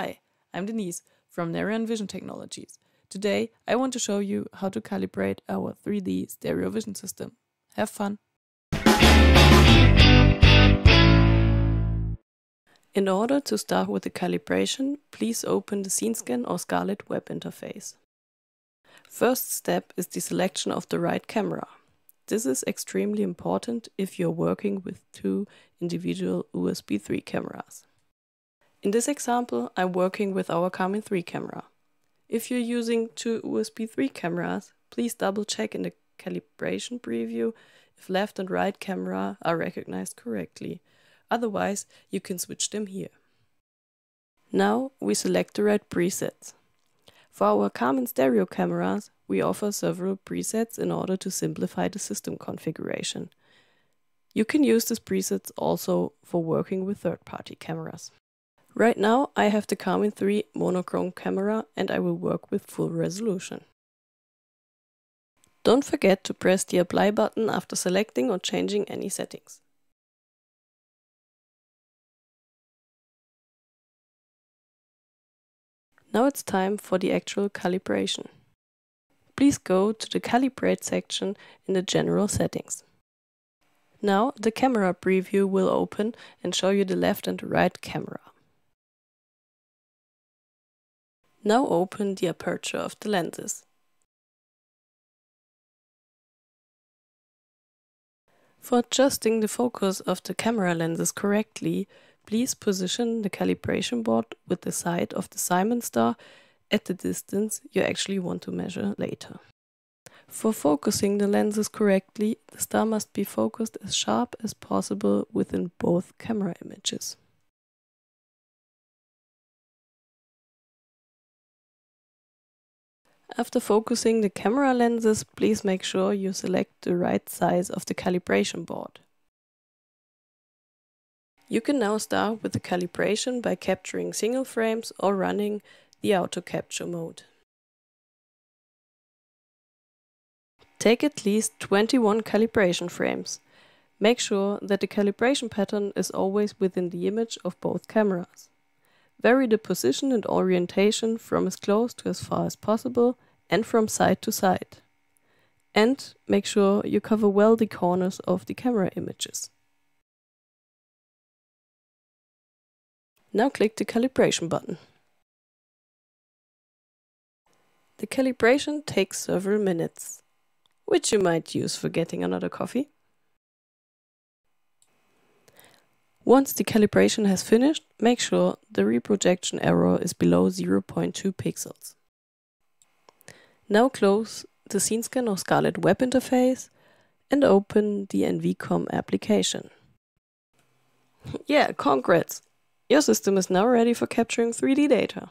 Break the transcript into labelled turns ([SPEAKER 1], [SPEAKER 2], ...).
[SPEAKER 1] Hi, I'm Denise from Nerian Vision Technologies. Today I want to show you how to calibrate our 3D stereo vision system. Have fun! In order to start with the calibration, please open the SceneScan or Scarlet web interface. First step is the selection of the right camera. This is extremely important if you're working with two individual USB 3 cameras. In this example, I'm working with our Karmin 3 camera. If you're using two USB 3 cameras, please double check in the calibration preview if left and right camera are recognized correctly. Otherwise, you can switch them here. Now we select the right presets. For our Karmin stereo cameras, we offer several presets in order to simplify the system configuration. You can use these presets also for working with third-party cameras. Right now I have the Karmin 3 monochrome camera and I will work with full resolution. Don't forget to press the apply button after selecting or changing any settings. Now it's time for the actual calibration. Please go to the calibrate section in the general settings. Now the camera preview will open and show you the left and right camera. Now open the aperture of the lenses. For adjusting the focus of the camera lenses correctly, please position the calibration board with the side of the Siemens star at the distance you actually want to measure later. For focusing the lenses correctly, the star must be focused as sharp as possible within both camera images. After focusing the camera lenses, please make sure you select the right size of the calibration board. You can now start with the calibration by capturing single frames or running the auto capture mode. Take at least 21 calibration frames. Make sure that the calibration pattern is always within the image of both cameras. Vary the position and orientation from as close to as far as possible and from side to side. And make sure you cover well the corners of the camera images. Now click the calibration button. The calibration takes several minutes, which you might use for getting another coffee. Once the calibration has finished, make sure the reprojection error is below 0.2 pixels. Now close the SceneScan or Scarlet web interface and open the NVCom application. yeah, congrats! Your system is now ready for capturing 3D data.